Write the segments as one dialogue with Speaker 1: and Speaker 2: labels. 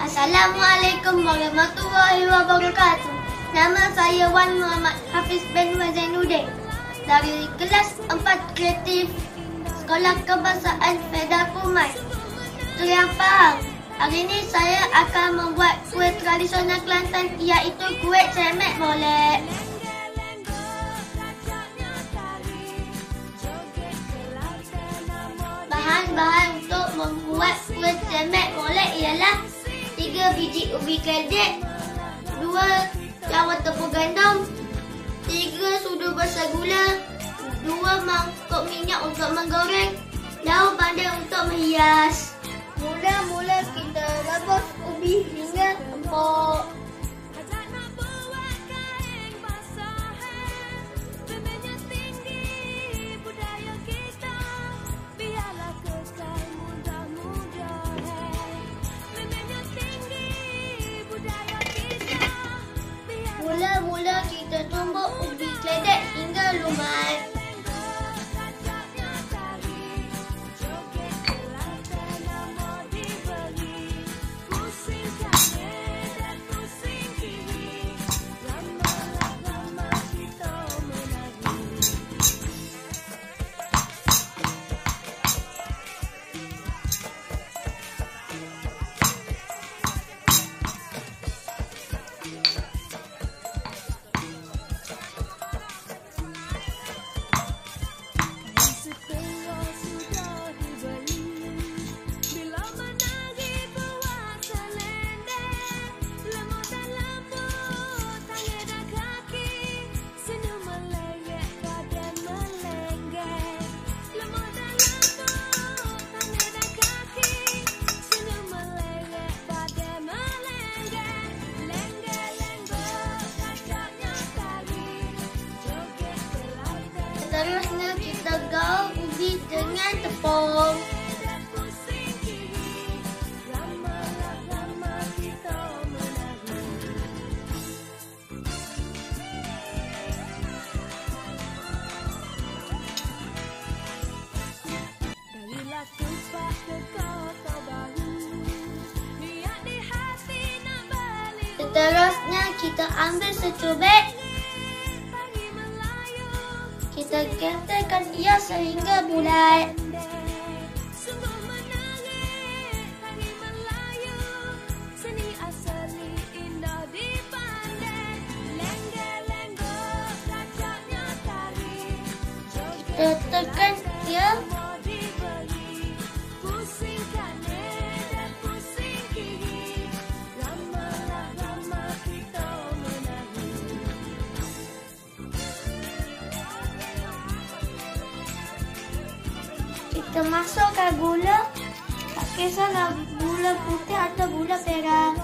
Speaker 1: Assalamualaikum warahmatullahi wabarakatuh. Nama saya Wan Muhammad Hafiz bin Zainuddin dari kelas 4 kreatif Sekolah Kebahasaan Feda Kumai. Tulian Pahang. Hari ini saya akan membuat kuih tradisional Kelantan iaitu kuih cemek molek. Bahan-bahan untuk membuat kuih cemek molek ialah 3 biji ubi keledek, 2 cawan tepung gandum, 3 sudu besar gula, 2 mangkuk minyak untuk menggoreng, daun pandan untuk menghias. Mula-mula kita rebus ubi hingga empuk. Mula-mula kita tumbuk ubi keledek secubit. Kita kentalkan ia sehingga bulat. Kita tekan ia Kita masukkan gula. Tak kisahlah gula putih atau gula perak.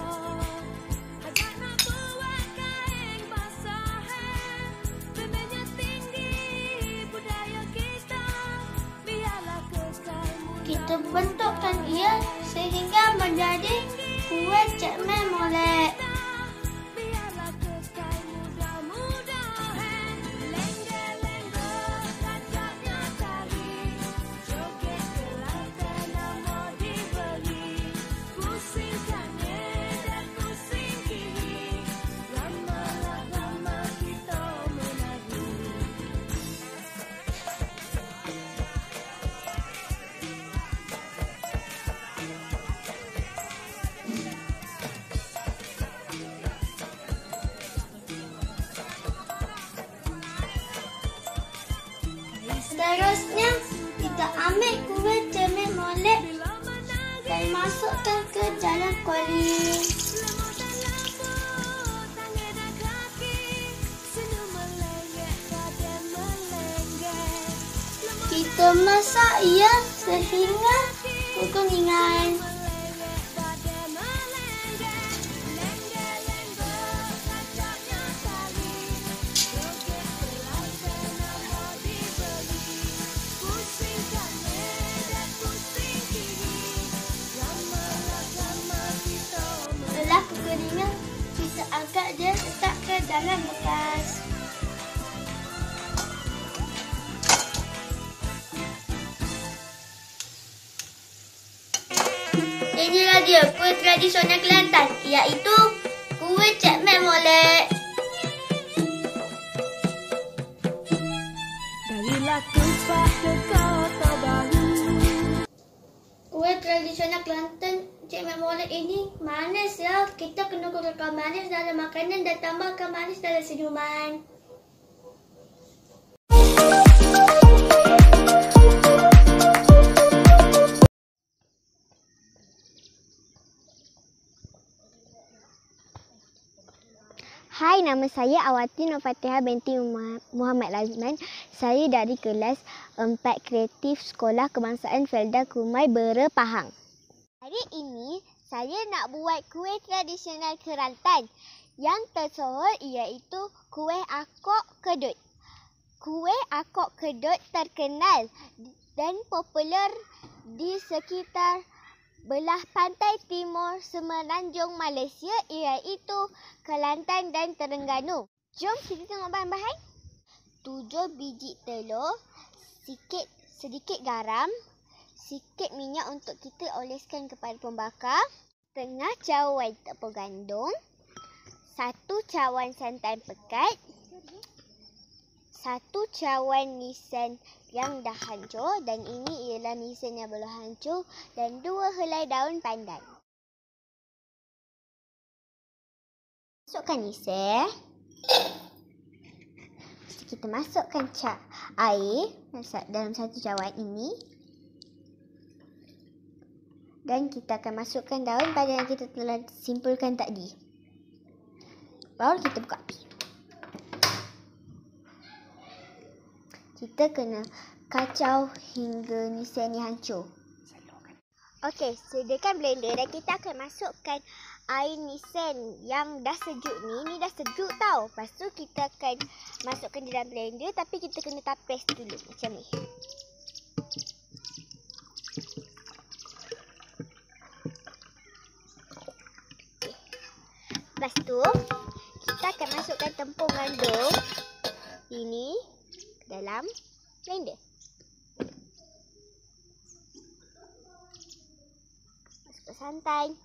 Speaker 1: Dalam bekas.
Speaker 2: ya kuih tradisional Kelantan iaitu kuih cekmek molek.
Speaker 3: Darilah tumpah ke kota baru
Speaker 2: Kuih tradisional Kelantan molek ini manis ya. Kita kena kurangkan manis dalam makanan dan tambahkan manis dalam senyuman.
Speaker 4: Hai, nama saya Awati Nur Fatihah binti Muhammad Lazman. Saya dari kelas 4 Kreatif Sekolah Kebangsaan Felda Kumai Bera Pahang. Saya nak buat kuih tradisional Kelantan yang tersohor iaitu kuih akok kedut. Kuih akok kedut terkenal dan popular di sekitar belah pantai timur semenanjung Malaysia iaitu Kelantan dan Terengganu. Jom kita tengok bahan-bahan. Tujuh biji telur, sikit sedikit garam, sikit minyak untuk kita oleskan kepada pembakar, tengah cawan tepung gandum, satu cawan santan pekat, satu cawan nisan yang dah hancur dan ini ialah nisan yang belum hancur dan dua helai daun pandan. Masukkan nisan. Kita masukkan ca- air dalam satu cawan ini. Dan kita akan masukkan daun pandan yang kita telah simpulkan tadi. Baru kita buka api. Kita kena kacau hingga nisan ni hancur. Okey, sediakan blender dan kita akan masukkan air nisan yang dah sejuk ni. Ni dah sejuk tau. Lepas tu kita akan masukkan di dalam blender tapi kita kena tapis dulu macam ni. Lepas tu, kita akan masukkan tepung gandum ini dalam blender. Masukkan santan.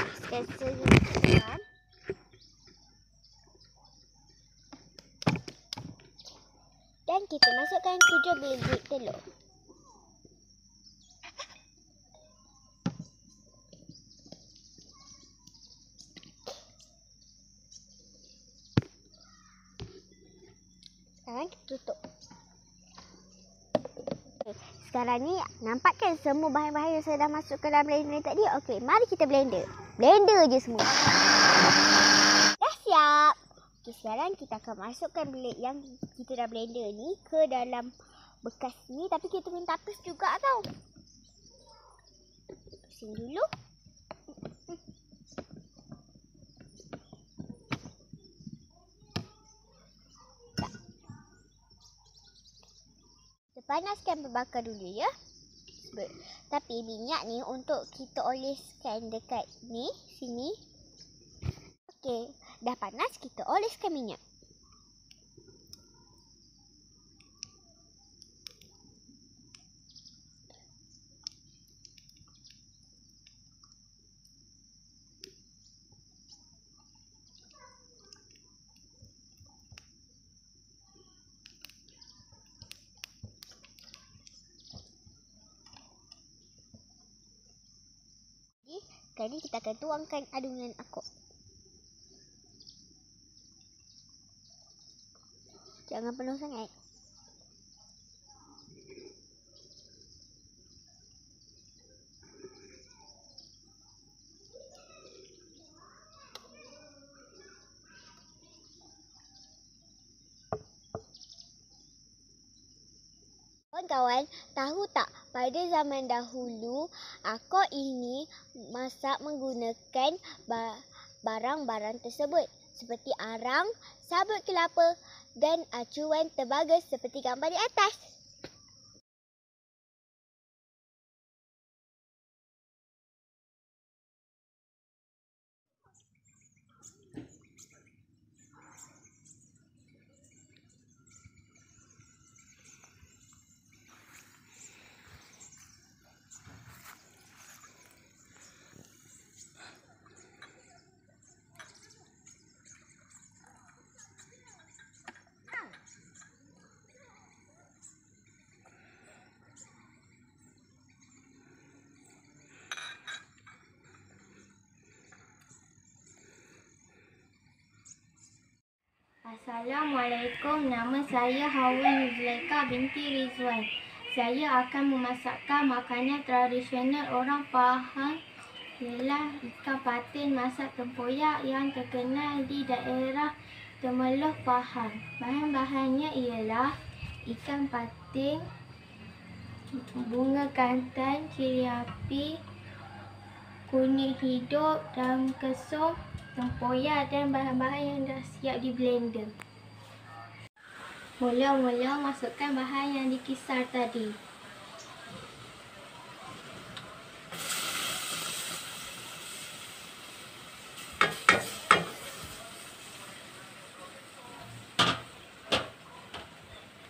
Speaker 4: Masukkan sedikit Dan kita masukkan tujuh biji telur. Sekarang kita tutup. Sekarang ni nampak kan semua bahan-bahan yang saya dah masuk ke dalam blender tadi? Okey, mari kita blender. Blender je semua. Sekarang kita akan masukkan blend yang kita dah blender ni ke dalam bekas ni tapi kita minta tapis juga tau. Pusing dulu. Panaskan pembakar dulu ya. Tapi minyak ni untuk kita oleskan dekat ni, sini. Okey, dah panas kita oleskan minyak. Kali kita akan tuangkan adunan akok. Jangan penuh sangat. Kawan-kawan, tahu tak pada zaman dahulu akok ini masak menggunakan barang-barang tersebut seperti arang, sabut kelapa dan acuan terbagus seperti gambar di atas.
Speaker 5: Assalamualaikum, nama saya Hawa Nuzlaika binti Rizwan. Saya akan memasakkan makanan tradisional orang Pahang ialah ikan patin masak tempoyak yang terkenal di daerah Temeloh Pahang. Bahan-bahannya ialah ikan patin, bunga kantan, cili api, kunyit hidup, daun kesum, tempoyak dan bahan-bahan yang dah siap di blender. Mula-mula masukkan bahan yang dikisar tadi.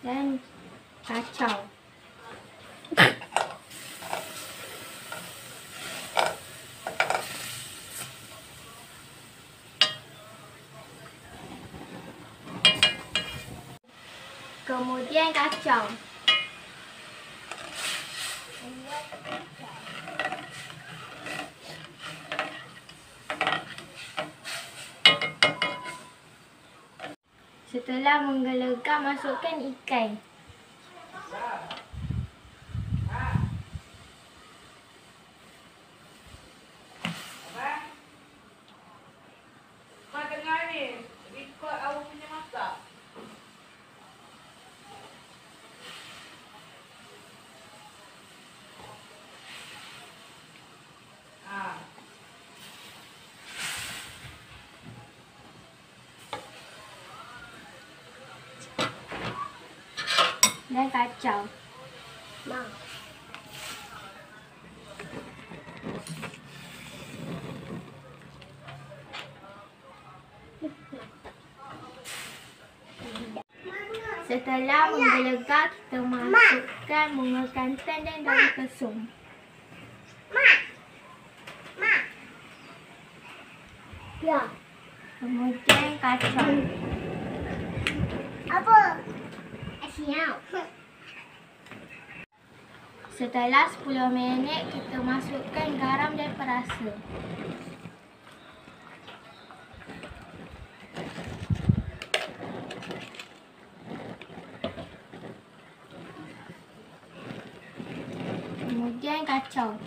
Speaker 5: Dan kacau. Kemudian kacau. Setelah menggelegak, masukkan ikan. Kacau. Setelah menggelegak, kita masukkan bunga kantan dan daun kesum.
Speaker 6: Ya.
Speaker 5: Kemudian kacau.
Speaker 6: Apa? Siap.
Speaker 5: Setelah 10 minit, kita masukkan garam dan perasa. Kemudian kacau.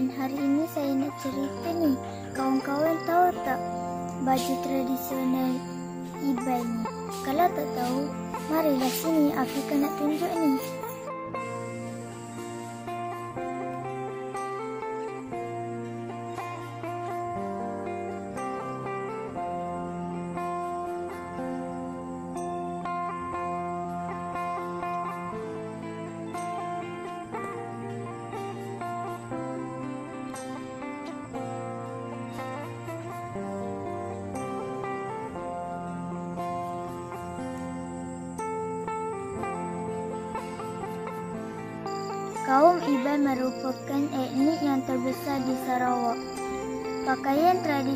Speaker 7: Kawan-kawan, hari ini saya nak cerita ni. Kawan-kawan tahu tak baju tradisional Iban ni? Kalau tak tahu, marilah sini Afrika nak tunjuk ni.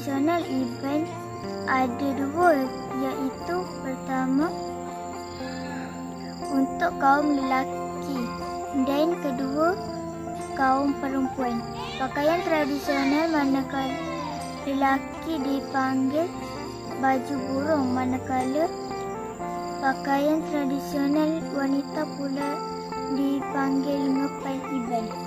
Speaker 7: Tradisional Iban ada dua iaitu pertama untuk kaum lelaki dan kedua kaum perempuan. Pakaian tradisional manakala lelaki dipanggil baju burung manakala pakaian tradisional wanita pula dipanggil ngepel iban.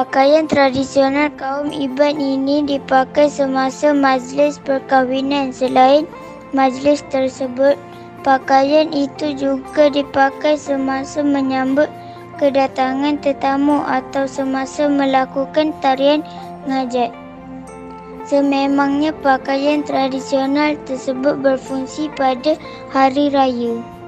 Speaker 7: Pakaian tradisional kaum Iban ini dipakai semasa majlis perkahwinan. Selain majlis tersebut, Pakaian itu juga dipakai semasa menyambut kedatangan tetamu atau semasa melakukan tarian ngajat. Sememangnya pakaian tradisional tersebut berfungsi pada hari raya.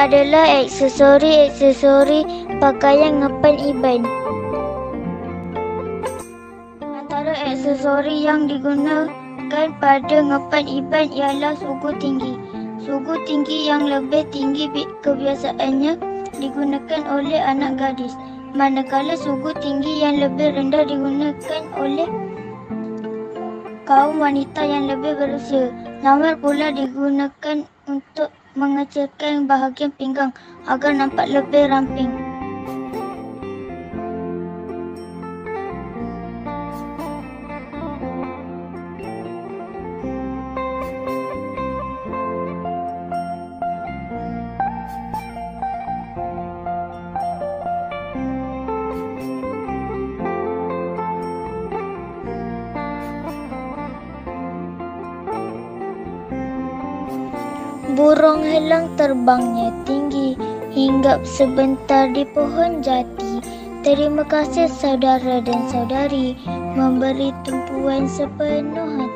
Speaker 7: Adalah aksesori-aksesori pakaian ngepen Iban. Antara aksesori yang digunakan pada ngepen Iban ialah sugu tinggi. Sugu tinggi yang lebih tinggi kebiasaannya digunakan oleh anak gadis. Manakala sugu tinggi yang lebih rendah digunakan oleh kaum wanita yang lebih berusia. Lamar pula digunakan mengecilkan bahagian pinggang agar nampak lebih ramping. Burung helang terbangnya tinggi hinggap sebentar di pohon jati. Terima kasih saudara dan saudari memberi tumpuan sepenuh hati.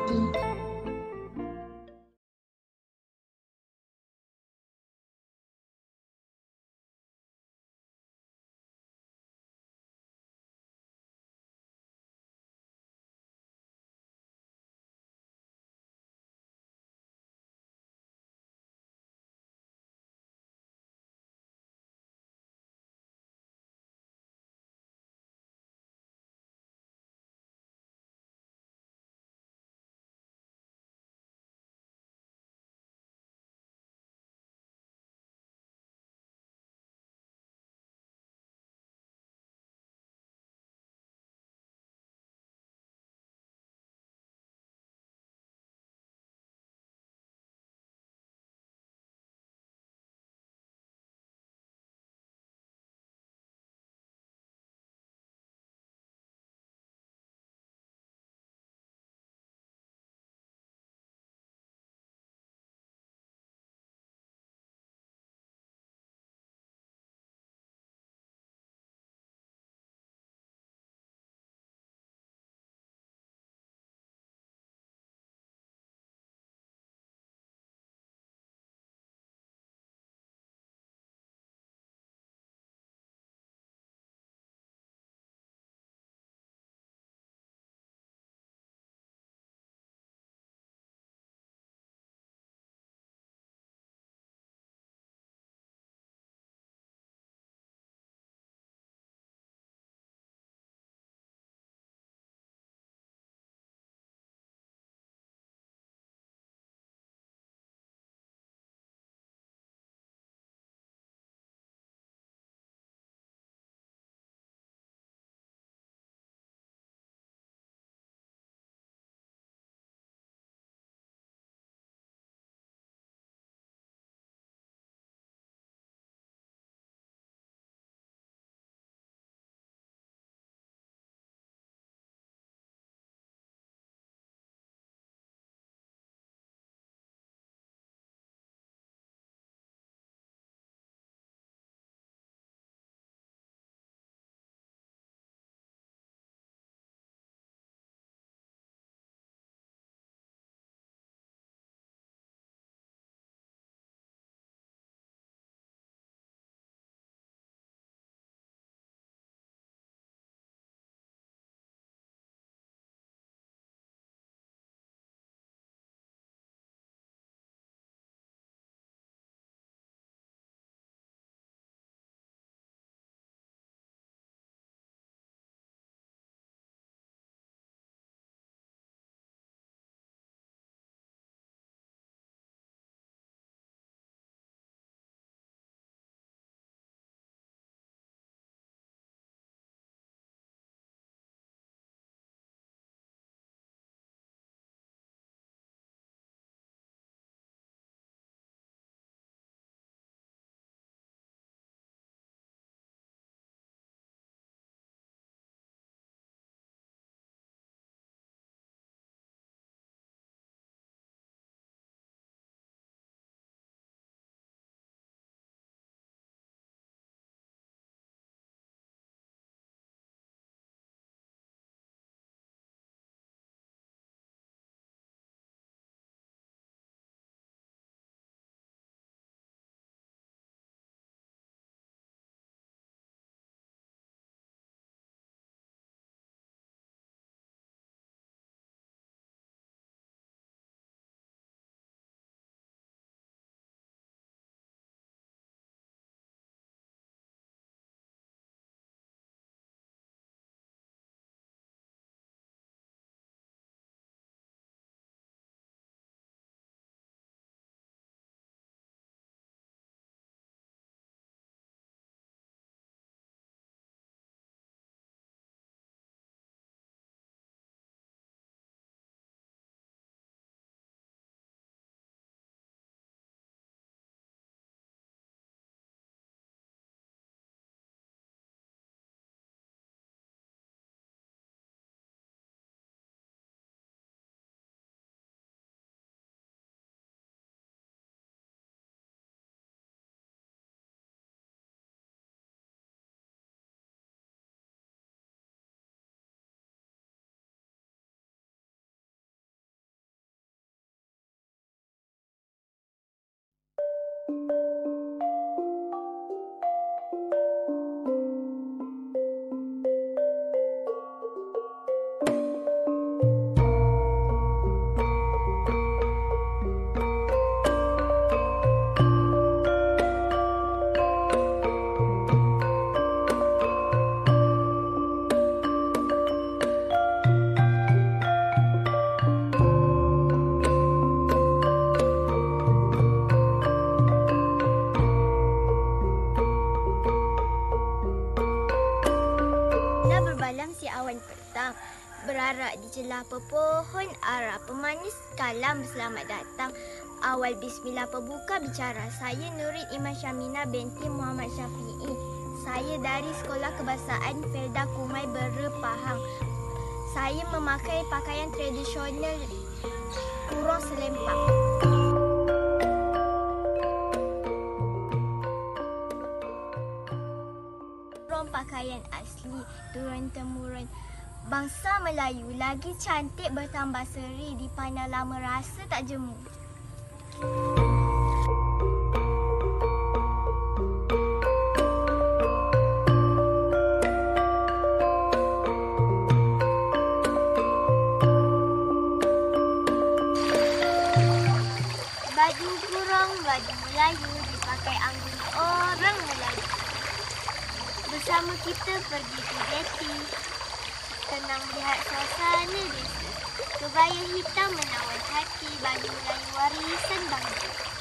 Speaker 8: Dah Awal bismillah pembuka bicara. Saya Nurin Iman Syamina binti Muhammad Syafi'i. Saya dari Sekolah Kebahasaan Felda Kumai Bera Pahang Saya memakai pakaian tradisional kurung selempang. Kurung pakaian asli turun-temurun Bangsa Melayu lagi cantik bertambah seri Dipandang lama. Rasa tak jemu Baju kurung, baju Melayu dipakai anggun orang Melayu. Bersama kita pergi ke jeti Tenang melihat suasana desa Kebaya hitam menawan hati Baju Melayu warisan bangsa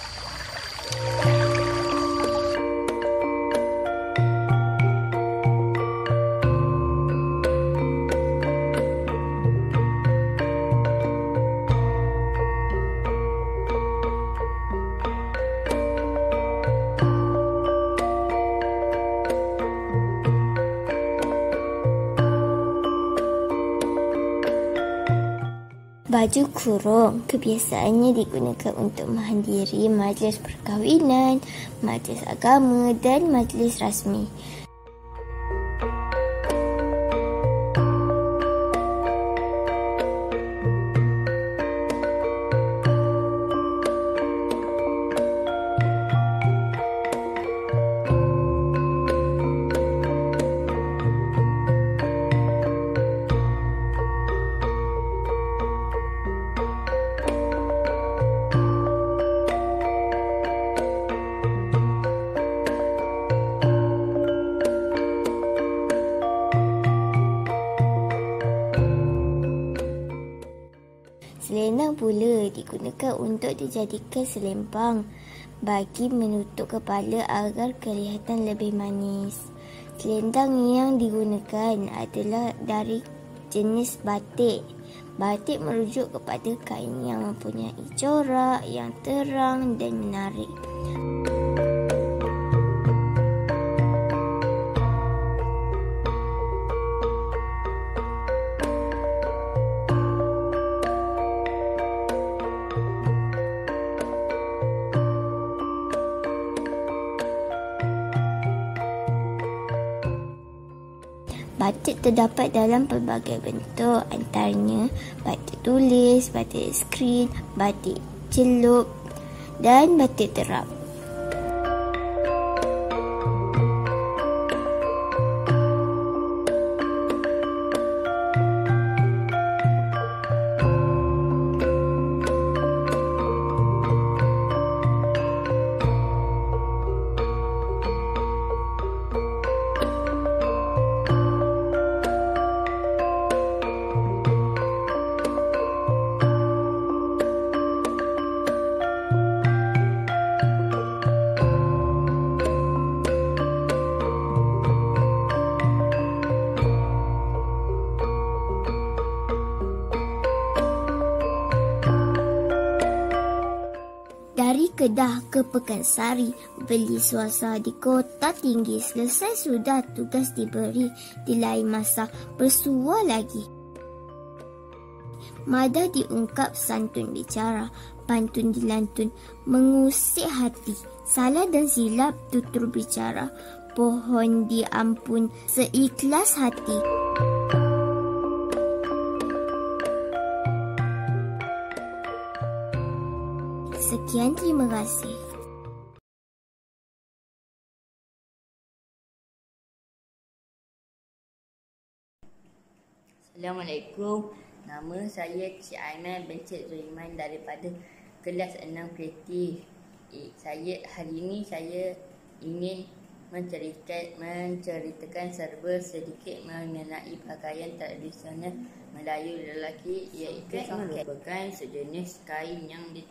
Speaker 8: Baju kurung kebiasaannya digunakan untuk menghadiri majlis perkahwinan, majlis agama dan majlis rasmi. Dijadikan selempang bagi menutup kepala agar kelihatan lebih manis. Selendang yang digunakan adalah dari jenis batik. Batik merujuk kepada kain yang mempunyai corak yang terang dan menarik. Terdapat dalam pelbagai bentuk antaranya batik tulis, batik skrin, batik celup dan batik terap. Pekansari, beli suasa di kota tinggi. Selesai sudah tugas diberi, di lain masa bersua lagi. Mada diungkap santun bicara, pantun dilantun, mengusik hati. Salah dan silap tutur bicara, pohon diampun seikhlas hati. Sekian terima kasih.
Speaker 9: Assalamualaikum. Nama saya Cik Aiman bin Cik Zuiman daripada kelas 6 kreatif. Eh, Saya hari ini saya ingin menceritakan, menceritakan serba sedikit mengenai pakaian tradisional Melayu lelaki iaitu merupakan sejenis kain yang di,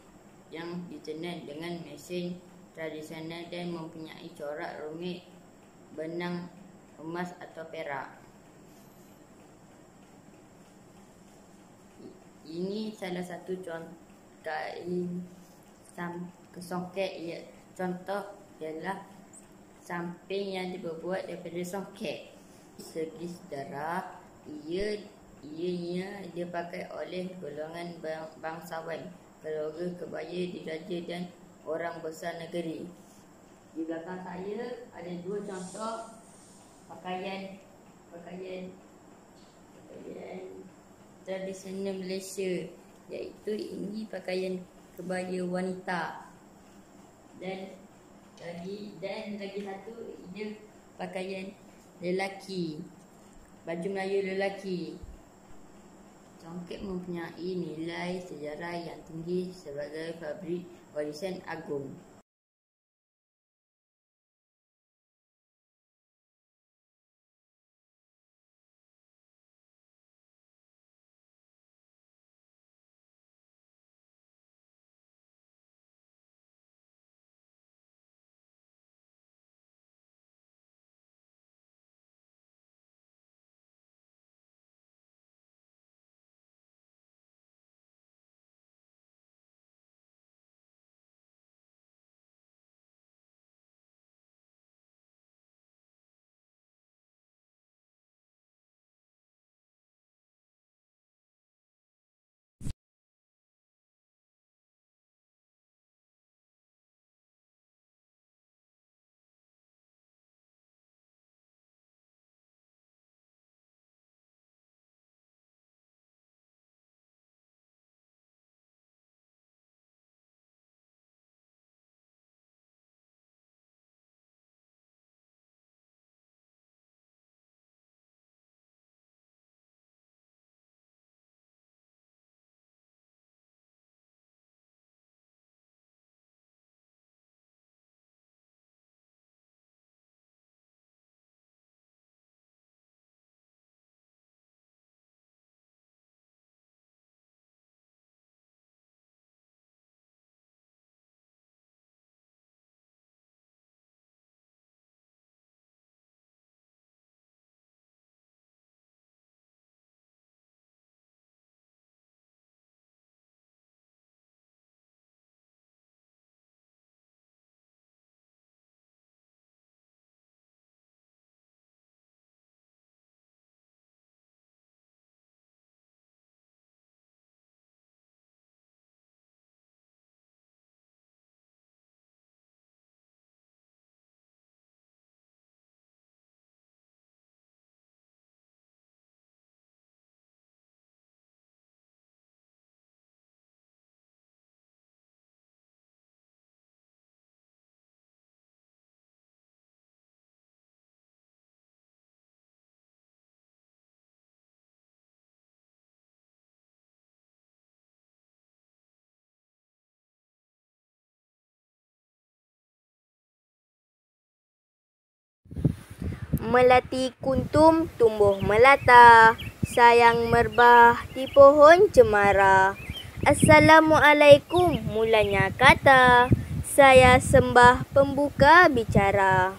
Speaker 9: yang ditenun dengan mesin tradisional dan mempunyai corak rumit benang emas atau perak. Ini salah satu contoh sam kesongket ia contoh ialah samping yang dibuat daripada songket. Segi sejarah ia ianya dipakai oleh golongan bang, bangsawan, keluarga kebaya diraja dan orang besar negeri. Di belakang saya ada dua contoh pakaian pakaian pakaian tradisional Malaysia iaitu ini pakaian kebaya wanita dan lagi dan lagi satu ini pakaian lelaki baju Melayu lelaki Congkek mempunyai nilai sejarah yang tinggi sebagai fabrik warisan agung.
Speaker 10: Melati kuntum tumbuh melata, sayang merbah di pohon cemara. Assalamualaikum mulanya kata, saya sembah pembuka bicara.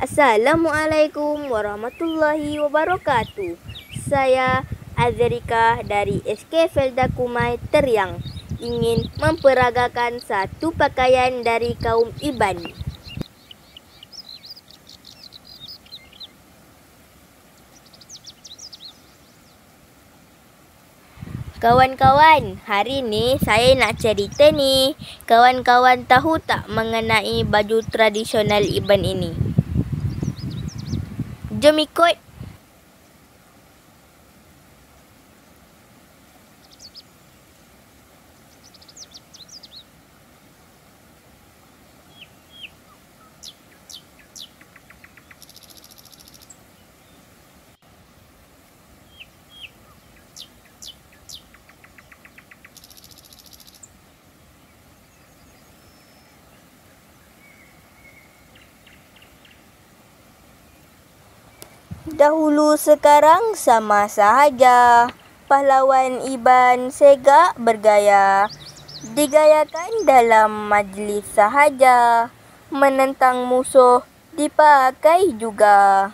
Speaker 10: Assalamualaikum warahmatullahi wabarakatuh. Saya Azrika dari SK Felda Kumai Teriang ingin memperagakan satu pakaian dari kaum Iban. Kawan-kawan, hari ni saya nak cerita ni. Kawan-kawan tahu tak mengenai baju tradisional Iban ini? Jom ikut. Dahulu sekarang sama sahaja. Pahlawan Iban Segak bergaya. Digayakan dalam majlis sahaja. Menentang musuh dipakai juga.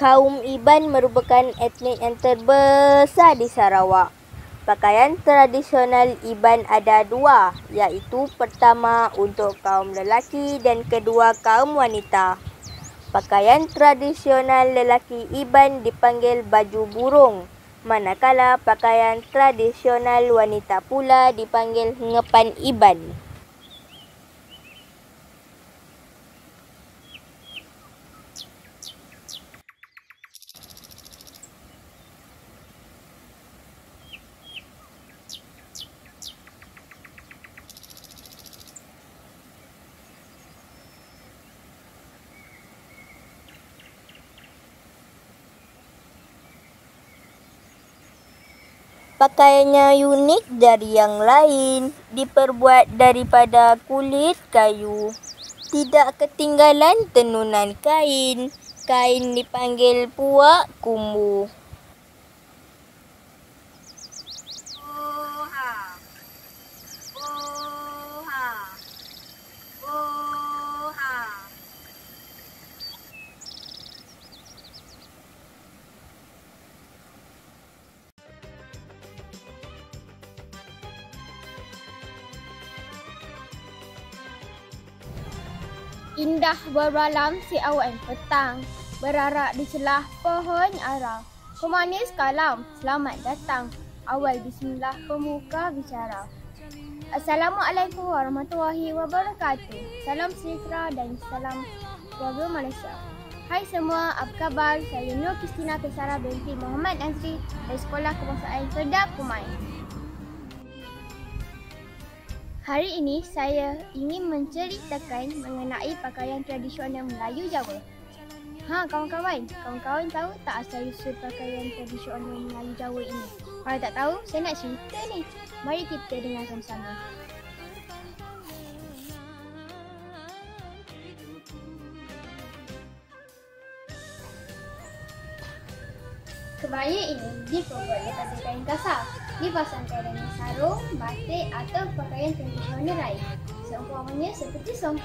Speaker 10: Kaum Iban merupakan etnik yang terbesar di Sarawak. Pakaian tradisional Iban ada dua, iaitu pertama untuk kaum lelaki dan kedua kaum wanita. Pakaian tradisional lelaki Iban dipanggil baju burung, manakala pakaian tradisional wanita pula dipanggil ngepan Iban. Pakaiannya unik dari yang lain, diperbuat daripada kulit kayu. Tidak ketinggalan tenunan kain. Kain dipanggil puak kumbu.
Speaker 1: Indah bermalam si awan petang. Berarak di celah pohon ara Pemanis kalam, selamat datang. Awal bismillah pemuka bicara. Assalamualaikum warahmatullahi wabarakatuh. Salam sejahtera dan salam keluarga Malaysia. Hai semua, apa khabar? Saya Nur Kristina Pesara binti Muhammad Azri dari Sekolah Kebangsaan Kedah Kumai. Hari ini saya ingin menceritakan mengenai pakaian tradisional Melayu Jawa. Ha, kawan-kawan, kawan-kawan tahu tak asal usul pakaian tradisional Melayu Jawa ini? Kalau tak tahu, saya nak cerita ni. Mari kita dengar sama-sama. Kebaya ini diperbuat daripada kain kasar. Dipasangkan dengan sarung, batik atau pakaian tradisional lain. Seumpamanya seperti song.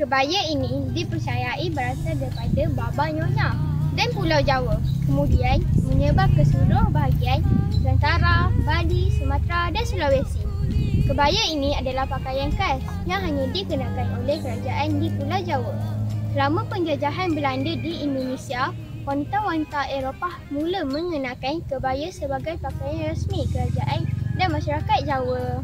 Speaker 1: Kebaya ini dipercayai berasal daripada Baba Nyonya dan Pulau Jawa. Kemudian menyebar ke seluruh bahagian Nusantara, Bali, Sumatera dan Sulawesi. Kebaya ini adalah pakaian khas yang hanya dikenakan oleh kerajaan di Pulau Jawa. Selama penjajahan Belanda di Indonesia, wanita-wanita Eropah mula mengenakan kebaya sebagai pakaian rasmi kerajaan dan masyarakat Jawa.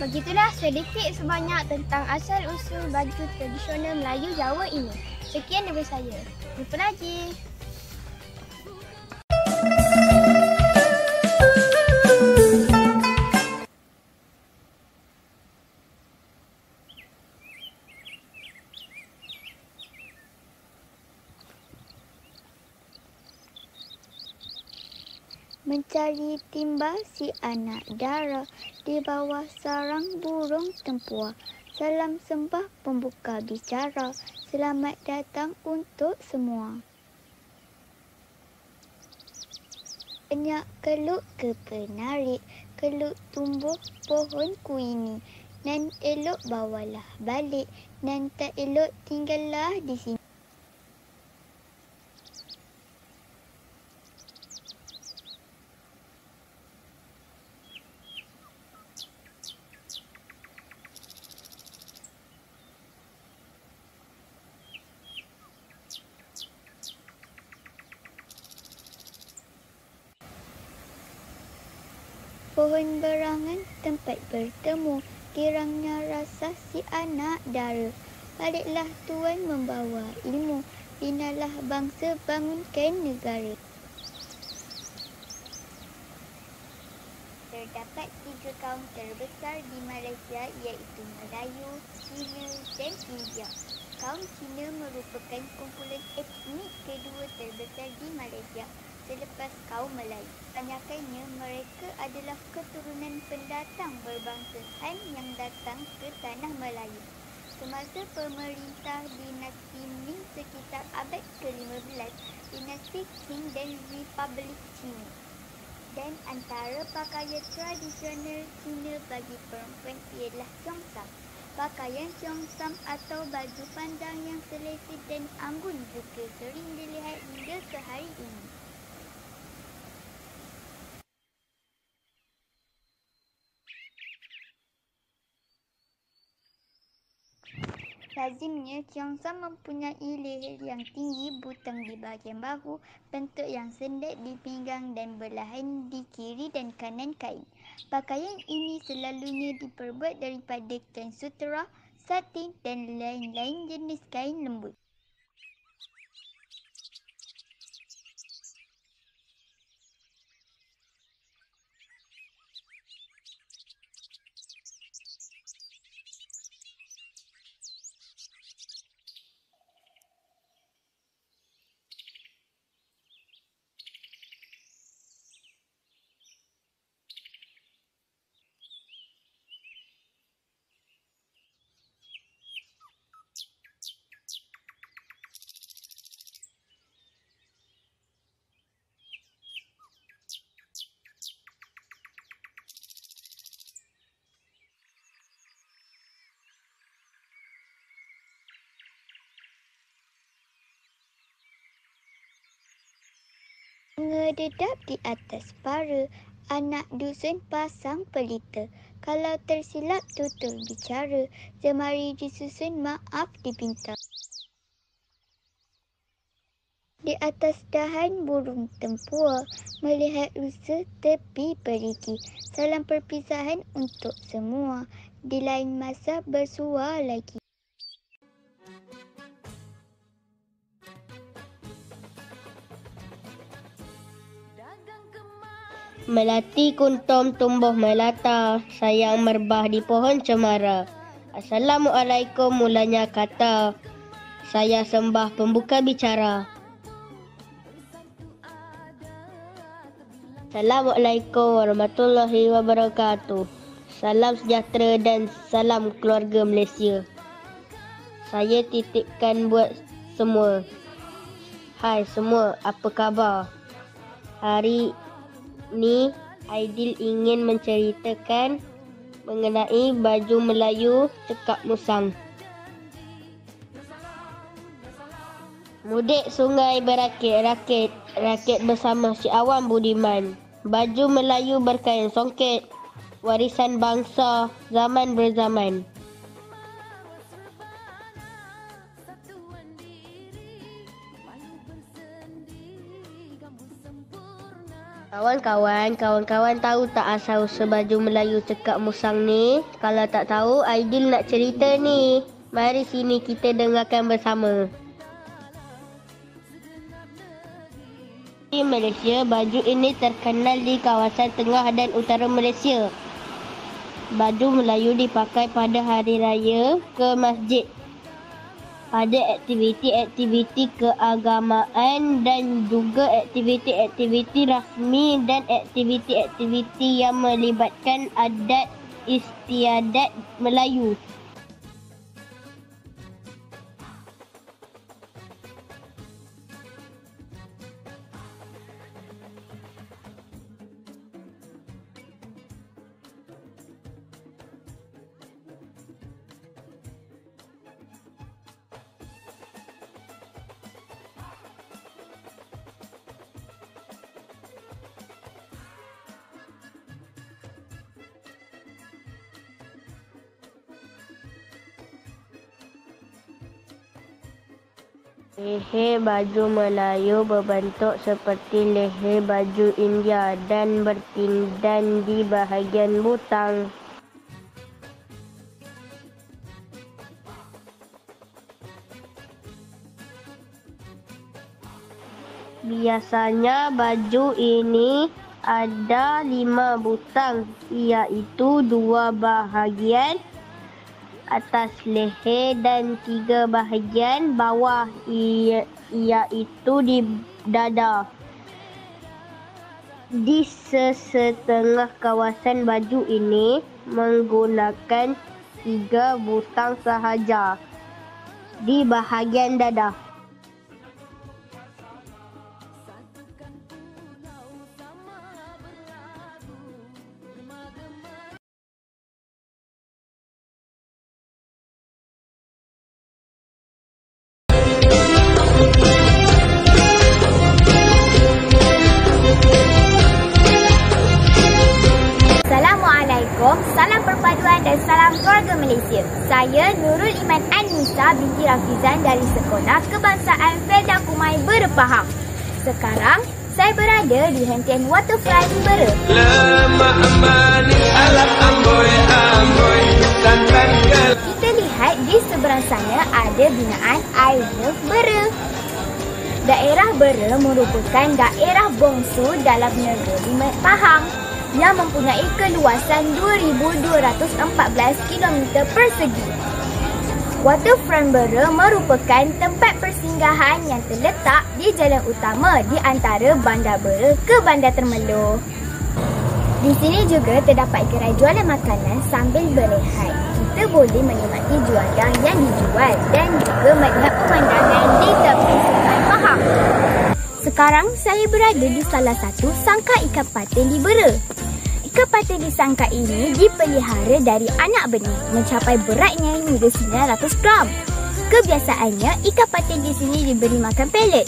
Speaker 1: Begitulah sedikit sebanyak tentang asal-usul baju tradisional Melayu Jawa ini. Sekian daripada saya. Jumpa lagi.
Speaker 11: Mencari timba si anak dara di bawah sarang burung tempua. Salam sembah pembuka bicara. Selamat datang untuk semua. Enyak keluk ke penarik, keluk tumbuh pohon kuini. Nan elok bawalah balik, nan tak elok tinggallah di sini. Pohon berangan tempat bertemu Kirangnya rasa si anak dara. Baliklah tuan membawa ilmu. Binalah bangsa bangunkan negara. Terdapat tiga kaum terbesar di Malaysia iaitu Melayu, Cina dan India. Kaum Cina merupakan kumpulan etnik kedua terbesar di Malaysia selepas kaum Melayu. Kebanyakannya mereka adalah keturunan pendatang berbangsa Han yang datang ke tanah Melayu. Semasa pemerintah dinasti Ming sekitar abad ke-15, dinasti Qing dan Republik Cina. Dan antara pakaian tradisional Cina bagi perempuan ialah Cheongsam. Pakaian Cheongsam atau baju panjang yang selesa dan anggun juga sering dilihat hingga ke hari ini. Lazimnya, Cheongsam mempunyai leher yang tinggi, butang di bahagian bahu, bentuk yang sendek di pinggang dan belahan di kiri dan kanan kain. Pakaian ini selalunya diperbuat daripada kain sutera, satin dan lain-lain jenis kain lembut. Ngededap di atas para, anak dusun pasang pelita. Kalau tersilap tutur bicara, jemari disusun maaf dipinta. Di atas dahan burung tempua, melihat rusa tepi perigi. Salam perpisahan untuk semua, di lain masa bersua lagi.
Speaker 12: Melati kuntum tumbuh melata, sayang merbah di pohon cemara. Assalamualaikum mulanya kata, saya sembah pembuka bicara. Assalamualaikum warahmatullahi wabarakatuh. Salam sejahtera dan salam keluarga Malaysia. Saya titipkan buat semua. Hai semua, apa khabar? Hari ni Aidil ingin menceritakan mengenai baju Melayu cekak musang. Mudik sungai berakit-rakit, rakit bersama si awam budiman. Baju Melayu berkain songket, warisan bangsa zaman berzaman. Kawan-kawan, kawan-kawan tahu tak asal sebaju Melayu cekak musang ni? Kalau tak tahu, Aidil nak cerita ni. Mari sini kita dengarkan bersama. Di Malaysia, baju ini terkenal di kawasan tengah dan utara Malaysia. Baju Melayu dipakai pada hari raya ke masjid pada aktiviti-aktiviti keagamaan dan juga aktiviti-aktiviti rasmi dan aktiviti-aktiviti yang melibatkan adat istiadat Melayu. Leher baju Melayu berbentuk seperti leher baju India dan bertindan di bahagian butang. Biasanya baju ini ada lima butang iaitu dua bahagian atas leher dan tiga bahagian bawah ia, iaitu di dada. Di sesetengah kawasan baju ini menggunakan tiga butang sahaja di bahagian dada.
Speaker 13: Pahang yang mempunyai keluasan 2,214 km persegi. Waterfront Bera merupakan tempat persinggahan yang terletak di jalan utama di antara Bandar Bera ke Bandar Termeluh. Di sini juga terdapat gerai jualan makanan sambil berehat. Kita boleh menikmati jualan yang dijual dan juga melihat pemandangan di tepi. Sekarang saya berada di salah satu sangka ikan patin di Bera. Ikan patin di sangka ini dipelihara dari anak benih mencapai beratnya hingga 900 gram. Kebiasaannya, ikan patin di sini diberi makan pelet.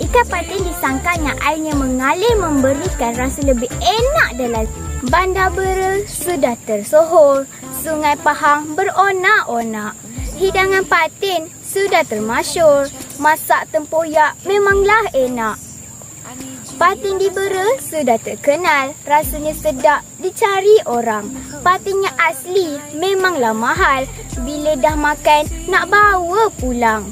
Speaker 13: Ikan patin disangkanya airnya mengalir memberikan rasa lebih enak dalam Bandar Bera sudah tersohor, Sungai Pahang beronak-onak. Hidangan patin sudah termasyur, masak tempoyak memanglah enak. Patin di Bera sudah terkenal, rasanya sedap dicari orang. Patin yang asli memanglah mahal, bila dah makan nak bawa pulang.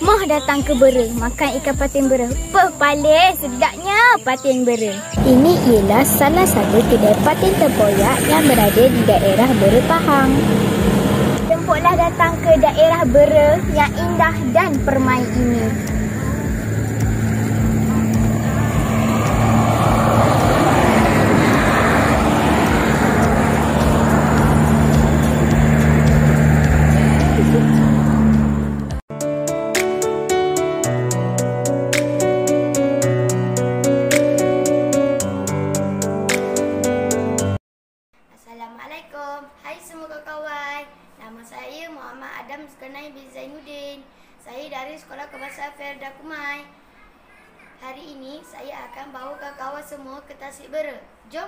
Speaker 13: Mah datang ke Bera, makan ikan patin Bera. Pepale sedapnya patin Bera. Ini ialah salah satu kedai patin tempoyak yang berada di daerah Bera Pahang. Tempuklah datang ke daerah Bera yang indah dan permai ini.
Speaker 2: Jom.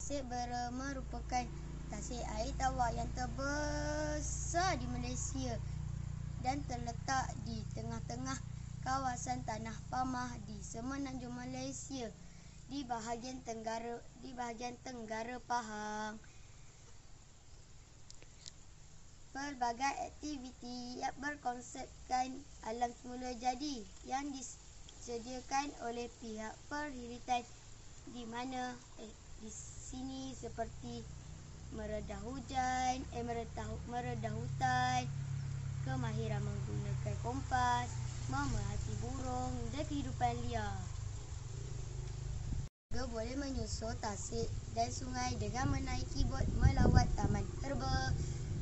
Speaker 2: Tasik Bera merupakan tasik air tawar yang terbesar di Malaysia dan terletak di tengah-tengah kawasan Tanah Pamah di Semenanjung Malaysia di bahagian tenggara di bahagian tenggara Pahang. Pelbagai aktiviti yang berkonsepkan alam semula jadi yang disediakan oleh pihak perhiritan di mana eh, di sini seperti meredah hujan, eh, meredah, meredah hutan, kemahiran menggunakan kompas, memerhati burung dan kehidupan liar juga boleh menyusul tasik dan sungai dengan menaiki bot melawat taman herba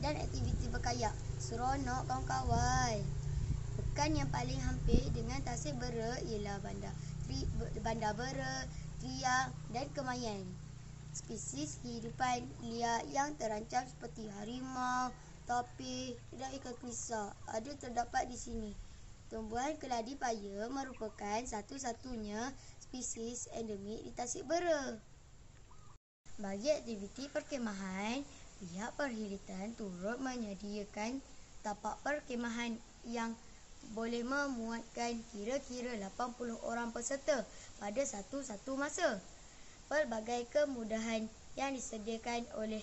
Speaker 2: dan aktiviti berkayak. Seronok kawan-kawan. Pekan yang paling hampir dengan tasik bera ialah bandar, tri, bandar bera, triang dan kemayan. Spesies kehidupan liar yang terancam seperti harimau, topi dan ikan kelisa ada terdapat di sini. Tumbuhan keladi paya merupakan satu-satunya spesies endemik di Tasik Bera. Bagi aktiviti perkemahan, pihak perhiritan turut menyediakan tapak perkemahan yang boleh memuatkan kira-kira 80 orang peserta pada satu-satu masa. Pelbagai kemudahan yang disediakan oleh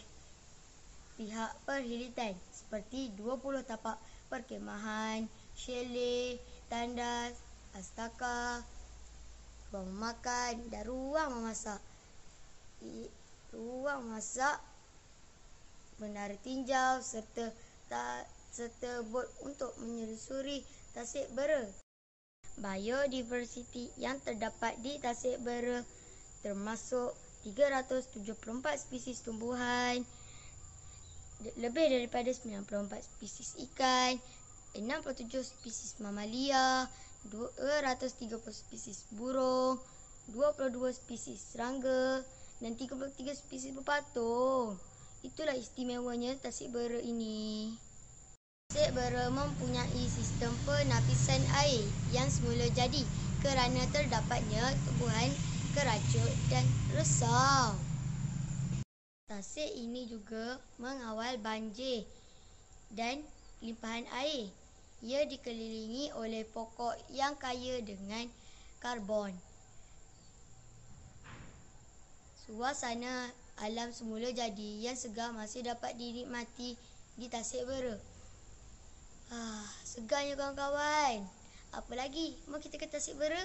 Speaker 2: pihak perhiritan seperti 20 tapak perkemahan, chalet, tandas, astaka, ruang makan dan ruang memasak. Ruang masak, menara tinjau serta ta, serta bot untuk menyusuri Tasik Bera. Biodiversiti yang terdapat di Tasik Bera termasuk 374 spesies tumbuhan, lebih daripada 94 spesies ikan, 67 spesies mamalia, 230 spesies burung, 22 spesies serangga dan 33 spesies berpatung. Itulah istimewanya Tasik Bera ini. Tasik Bera mempunyai sistem penapisan air yang semula jadi kerana terdapatnya tumbuhan keracut dan resau. Tasik ini juga mengawal banjir dan limpahan air ia dikelilingi oleh pokok yang kaya dengan karbon. Suasana alam semula jadi yang segar masih dapat dinikmati di Tasik Bera. Ah, segarnya kawan-kawan. Apa lagi? Mau kita ke Tasik Bera?